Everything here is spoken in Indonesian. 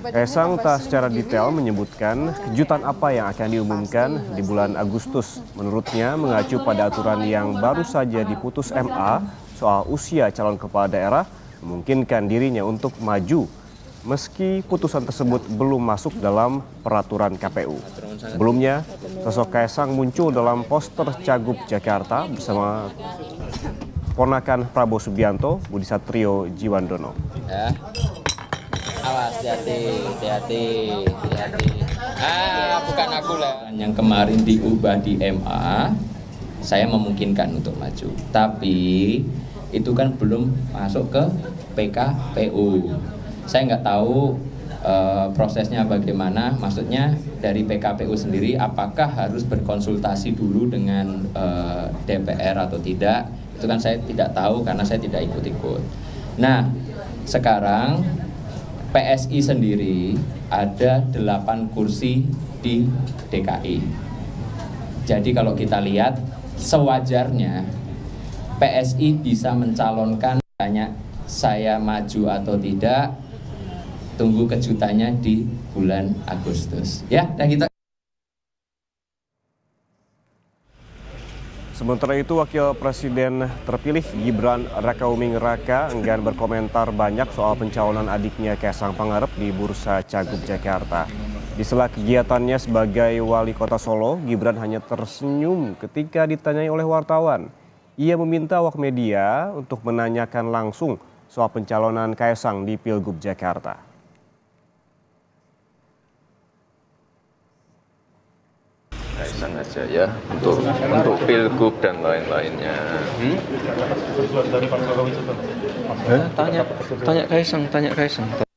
Kaisang tak secara detail menyebutkan kejutan apa yang akan diumumkan di bulan Agustus. Menurutnya mengacu pada aturan yang baru saja diputus MA soal usia calon kepala daerah memungkinkan dirinya untuk maju meski putusan tersebut belum masuk dalam peraturan KPU. Sebelumnya, sosok Kaisang muncul dalam poster Cagup Jakarta bersama ponakan Prabowo Subianto, Budi Satrio Jiwandono. ya awas hati-hati hati-hati hati-hati. Ah bukan aku lah. Yang kemarin diubah di MA saya memungkinkan untuk maju. Tapi itu kan belum masuk ke PKPU saya nggak tahu eh, prosesnya bagaimana. Maksudnya dari PKPU sendiri apakah harus berkonsultasi dulu dengan eh, DPR atau tidak? Itu kan saya tidak tahu karena saya tidak ikut-ikut. Nah sekarang PSI sendiri ada 8 kursi di DKI. Jadi kalau kita lihat sewajarnya PSI bisa mencalonkan tanya saya maju atau tidak tunggu kejutannya di bulan Agustus. Ya, dan kita Sementara itu, Wakil Presiden terpilih Gibran Rakauming Raka enggan berkomentar banyak soal pencalonan adiknya Kaisang Pangarep di Bursa Cagup Jakarta. Di sela kegiatannya sebagai wali kota Solo, Gibran hanya tersenyum ketika ditanyai oleh wartawan. Ia meminta awak media untuk menanyakan langsung soal pencalonan Kaisang di Pilgub Jakarta. Kaisang aja ya untuk untuk pilgub dan lain-lainnya. Hmm? Eh, tanya tanya Kaisang, tanya Kaisang.